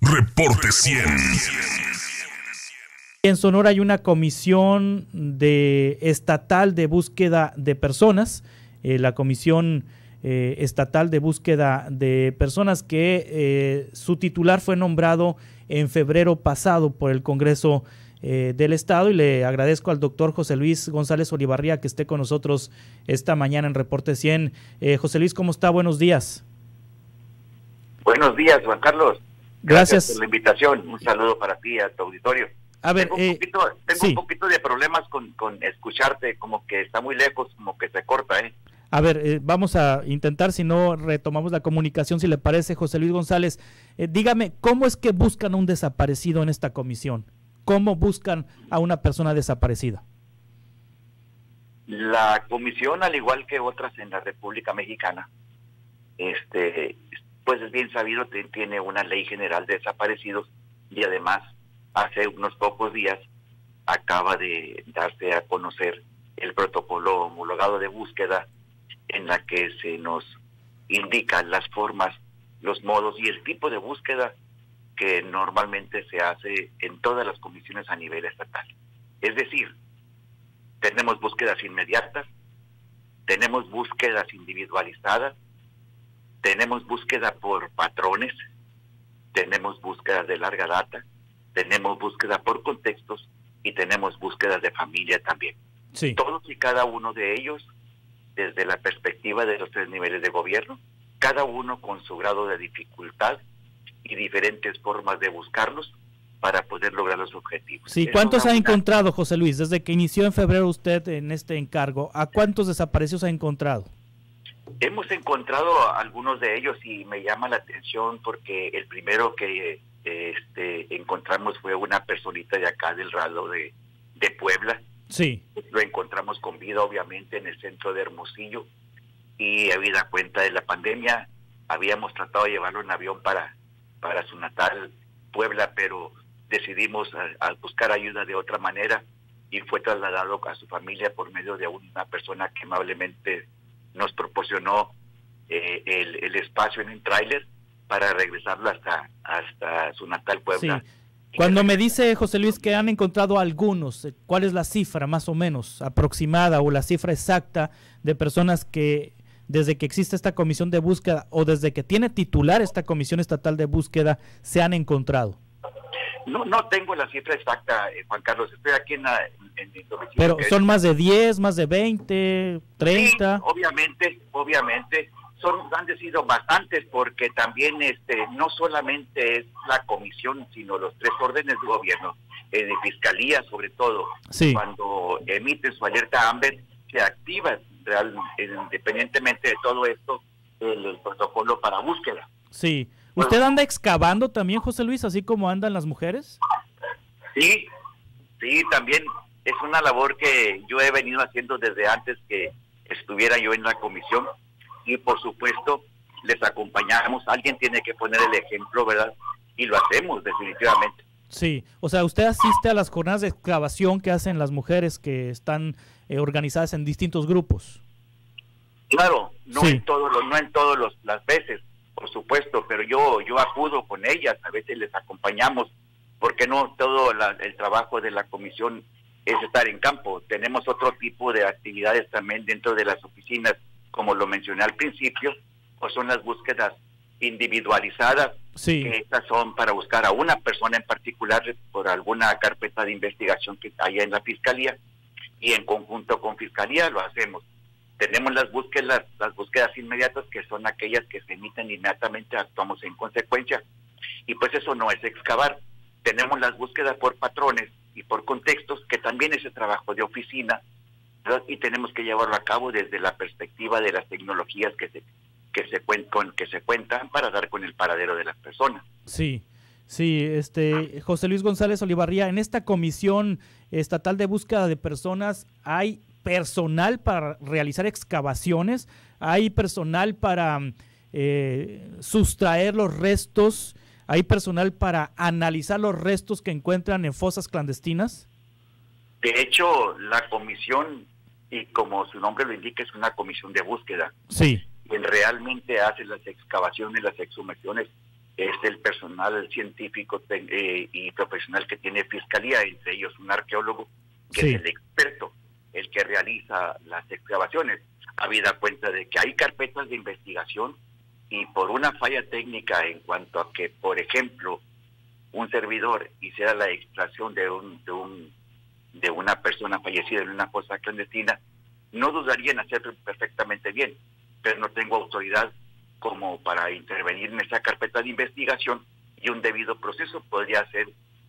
Reporte 100. En Sonora hay una comisión de estatal de búsqueda de personas, eh, la comisión eh, estatal de búsqueda de personas que eh, su titular fue nombrado en febrero pasado por el Congreso del Estado y le agradezco al doctor José Luis González Olivarría que esté con nosotros esta mañana en Reporte 100. José Luis, ¿cómo está? Buenos días. Buenos días, Juan Carlos. Gracias. por la invitación. Un saludo para ti, a tu auditorio. A ver, tengo, un, eh, poquito, tengo un poquito de problemas con, con escucharte, como que está muy lejos, como que se corta, ¿eh? A ver, eh, vamos a intentar, si no, retomamos la comunicación, si le parece, José Luis González. Eh, dígame, ¿cómo es que buscan a un desaparecido en esta comisión? ¿Cómo buscan a una persona desaparecida? La comisión, al igual que otras en la República Mexicana, este, pues es bien sabido, tiene una ley general de desaparecidos y además hace unos pocos días acaba de darse a conocer el protocolo homologado de búsqueda en la que se nos indican las formas, los modos y el tipo de búsqueda que normalmente se hace en todas las comisiones a nivel estatal. Es decir, tenemos búsquedas inmediatas, tenemos búsquedas individualizadas, tenemos búsqueda por patrones, tenemos búsqueda de larga data, tenemos búsqueda por contextos y tenemos búsqueda de familia también. Sí. Todos y cada uno de ellos, desde la perspectiva de los tres niveles de gobierno, cada uno con su grado de dificultad y diferentes formas de buscarlos para poder lograr los objetivos. Sí, ¿cuántos ha encontrado, José Luis, desde que inició en febrero usted en este encargo? ¿A cuántos desaparecidos ha encontrado? Hemos encontrado algunos de ellos y me llama la atención porque el primero que este, encontramos fue una personita de acá del Rado de, de Puebla. Sí. Lo encontramos con vida, obviamente, en el centro de Hermosillo y habida cuenta de la pandemia, habíamos tratado de llevarlo en avión para, para su natal Puebla, pero decidimos buscar ayuda de otra manera y fue trasladado a su familia por medio de una persona que amablemente nos proporcionó eh, el, espacio en un tráiler para regresarlo hasta, hasta su natal Puebla. Cuando me dice José Luis que han encontrado algunos, eh, ¿cuál es la cifra más o menos aproximada o la cifra exacta de personas que desde que existe esta comisión de búsqueda o desde que tiene titular esta comisión estatal de búsqueda se han encontrado? No, no tengo la cifra exacta, eh, Juan Carlos. Estoy aquí en, en, domicilio. Pero son más de 10, más de 20, 30. Sí, obviamente, obviamente. Son, han sido bastantes porque también este no solamente es la comisión, sino los tres órdenes de gobierno, eh, de fiscalía sobre todo, cuando emiten su alerta AMBER, se activa real, independientemente de todo esto el protocolo para búsqueda. Sí. ¿Usted anda excavando también, José Luis, así como andan las mujeres? Sí, sí, también es una labor que yo he venido haciendo desde antes que estuviera yo en la comisión y por supuesto les acompañamos. Alguien tiene que poner el ejemplo, ¿verdad? Y lo hacemos definitivamente. Sí, o sea, usted asiste a las jornadas de excavación que hacen las mujeres que están eh, organizadas en distintos grupos. Claro, no en todos los, no en todos los las veces, por supuesto, pero yo yo acudo con ellas, a veces les acompañamos, porque no todo el trabajo de la comisión es estar en campo. Tenemos otro tipo de actividades también dentro de las oficinas, como lo mencioné al principio, o son las búsquedas individualizadas, sí. que estas son para buscar a una persona en particular por alguna carpeta de investigación que haya en la fiscalía y en conjunto con fiscalía lo hacemos tenemos las búsquedas, las búsquedas inmediatas que son aquellas que se emiten inmediatamente, actuamos en consecuencia. Y pues eso no es excavar. Tenemos las búsquedas por patrones y por contextos, que también es el trabajo de oficina, y tenemos que llevarlo a cabo desde la perspectiva de las tecnologías que se que se con que se cuentan para dar con el paradero de las personas. Sí. Sí, este José Luis González Olivarría, en esta comisión estatal de búsqueda de personas hay personal para realizar excavaciones, hay personal para eh, sustraer los restos, hay personal para analizar los restos que encuentran en fosas clandestinas. De hecho, la comisión, y como su nombre lo indica, es una comisión de búsqueda. Sí. Quien realmente hace las excavaciones, las exhumaciones, es el personal científico eh, y profesional que tiene Fiscalía, entre ellos un arqueólogo, que es el experto, el que realiza las excavaciones, habida cuenta de que hay carpetas de investigación y por una falla técnica en cuanto a que, por ejemplo, un servidor hiciera la extracción de un, de un de una persona fallecida en una fosa clandestina, no dudaría en hacerlo perfectamente bien, pero no tengo autoridad como para intervenir en esa carpeta de investigación y un debido proceso podría ser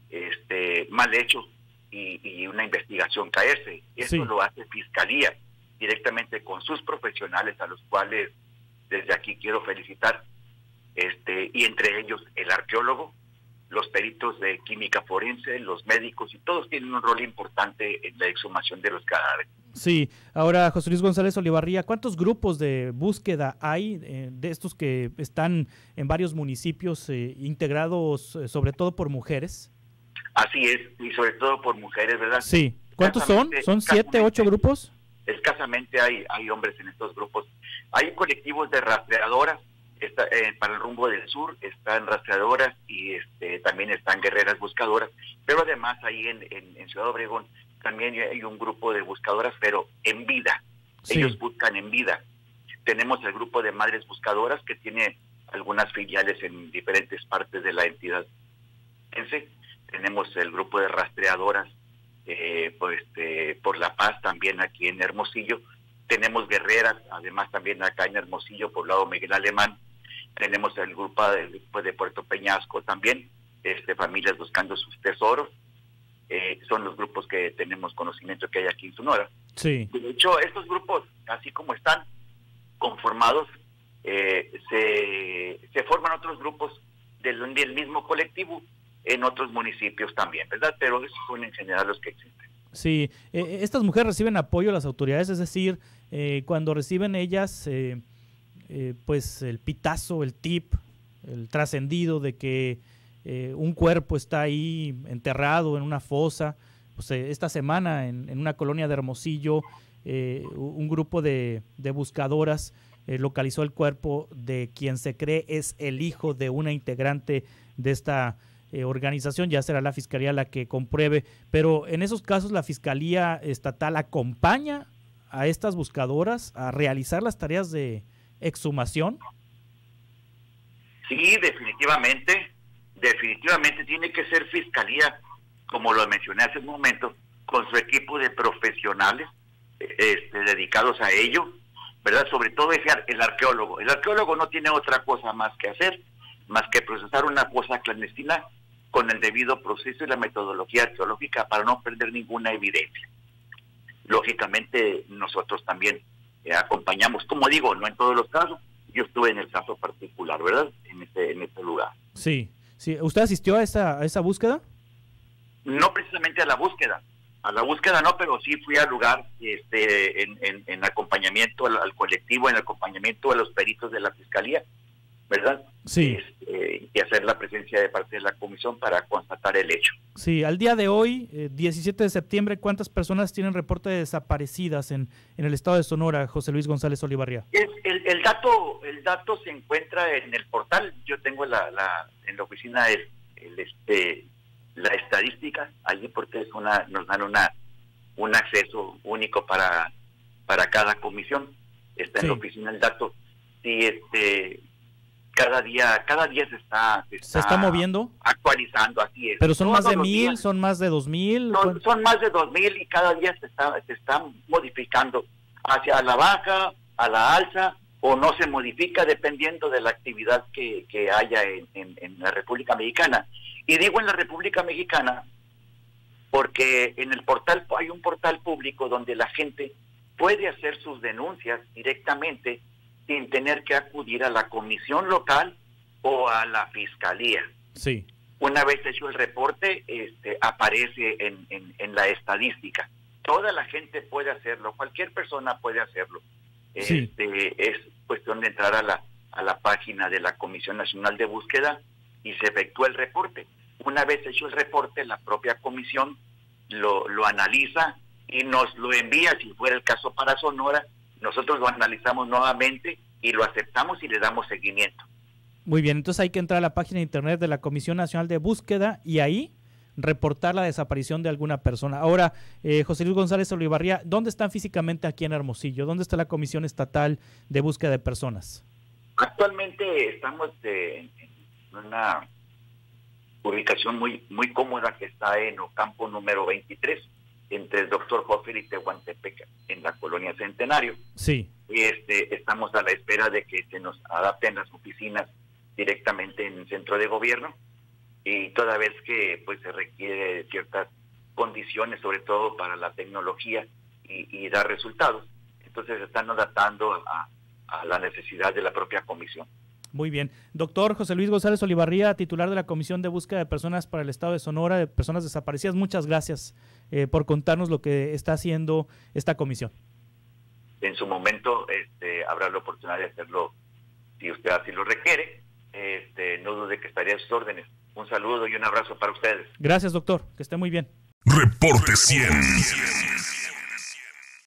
este mal hecho y, una investigación caerse. Eso lo hace Fiscalía directamente con sus profesionales a los cuales desde aquí quiero felicitar este y entre ellos el arqueólogo los peritos de química forense, los médicos y todos tienen un rol importante en la exhumación de los cadáveres. Sí, ahora José Luis González Olivarría, ¿cuántos grupos de búsqueda hay eh, de estos que están en varios municipios eh, integrados eh, sobre todo por mujeres? Así es, y sobre todo por mujeres, ¿verdad? Sí. ¿Cuántos son? ¿Son siete, ocho grupos? Escasamente hay, hay hombres en estos grupos. Hay colectivos de rastreadoras está, eh, para el rumbo del sur están rastreadoras y este, también están guerreras buscadoras, pero además ahí en, en, Ciudad Obregón también hay un grupo de buscadoras, pero en vida. Ellos buscan en vida. Tenemos el grupo de madres buscadoras que tiene algunas filiales en diferentes partes de la entidad. Tenemos el grupo de rastreadoras eh, pues, este, por La Paz, también aquí en Hermosillo. Tenemos guerreras, además también acá en Hermosillo, poblado Miguel Alemán tenemos el grupo de, pues, de Puerto Peñasco también, este, familias buscando sus tesoros. Eh, son los grupos que tenemos conocimiento que hay aquí en Sonora. Sí. De hecho, estos grupos, así como están conformados, eh, se, se, forman otros grupos del, del, mismo colectivo en otros municipios también, ¿verdad? Pero esos son en general los que existen. Sí, eh, estas mujeres reciben apoyo de las autoridades, es decir, cuando reciben ellas eh, pues el pitazo, el tip, el trascendido de que eh, un cuerpo está ahí enterrado en una fosa. Pues, eh, esta semana en, una colonia de Hermosillo, un grupo de, buscadoras localizó el cuerpo de quien se cree es el hijo de una integrante de esta organización, ya será la fiscalía la que compruebe, pero en esos casos la fiscalía estatal acompaña a estas buscadoras a realizar las tareas de, exhumación? Sí, definitivamente, definitivamente tiene que ser fiscalía, como lo mencioné hace un momento, con su equipo de profesionales este, dedicados a ello, ¿verdad? Sobre todo ese, el arqueólogo. El arqueólogo no tiene otra cosa más que hacer, más que procesar una cosa clandestina con el debido proceso y la metodología arqueológica para no perder ninguna evidencia. Lógicamente, nosotros también eh, acompañamos, como digo, no en todos los casos, yo estuve en el caso particular, ¿verdad? En este, en este lugar. Sí, sí. ¿Usted asistió a esa, a esa búsqueda? No precisamente a la búsqueda, a la búsqueda no, pero sí fui al lugar este, en, en, acompañamiento al, colectivo, en acompañamiento a los peritos de la fiscalía, ¿verdad? Sí. Este, y hacer la presencia de parte de la comisión para constatar el hecho. Sí, al día de hoy, 17 eh, de septiembre, ¿cuántas personas tienen reporte de desaparecidas en, en el estado de Sonora, José Luis González Olivarría? el, el, dato el dato se encuentra en el portal, yo tengo la, la en la oficina el, este la estadística, allí porque es una nos dan una un acceso único para para cada comisión, está en la oficina el dato. Sí, este cada día cada día se está se está, moviendo actualizando así es. Pero son más de mil son más de dos mil son, más de dos mil y cada día se está se está modificando. Hacia la baja a la alza o no se modifica dependiendo de la actividad que, que haya en, en, la República Mexicana. Y digo en la República Mexicana porque en el portal hay un portal público donde la gente puede hacer sus denuncias directamente sin tener que acudir a la comisión local o a la fiscalía. Sí. Una vez hecho el reporte, este, aparece en, en, la estadística. Toda la gente puede hacerlo, cualquier persona puede hacerlo. Sí. Este, es cuestión de entrar a la, a la página de la Comisión Nacional de Búsqueda y se efectúa el reporte. Una vez hecho el reporte, la propia comisión lo, lo analiza y nos lo envía, si fuera el caso para Sonora, nosotros lo analizamos nuevamente y lo aceptamos y le damos seguimiento. Muy bien, entonces hay que entrar a la página de internet de la Comisión Nacional de Búsqueda y ahí reportar la desaparición de alguna persona. Ahora, eh, José Luis González Olivarría, ¿dónde están físicamente aquí en Hermosillo? ¿Dónde está la Comisión Estatal de Búsqueda de Personas? Actualmente estamos en una ubicación muy muy cómoda que está en Ocampo número 23, entre el doctor Hoffer y Tehuantepec, en la colonia Centenario. Sí. Y este, estamos a la espera de que se nos adapten las oficinas directamente en el centro de gobierno y toda vez que pues se requiere ciertas condiciones, sobre todo para la tecnología y, dar resultados. Entonces están adaptando a, a la necesidad de la propia comisión. Muy bien. Doctor José Luis González Olivarría, titular de la Comisión de Búsqueda de Personas para el Estado de Sonora, de Personas Desaparecidas, muchas gracias eh, por contarnos lo que está haciendo esta comisión. En su momento este, habrá la oportunidad de hacerlo si usted así lo requiere. Este, no dude que estaría a sus órdenes. Un saludo y un abrazo para ustedes. Gracias, doctor. Que esté muy bien. Reporte 100.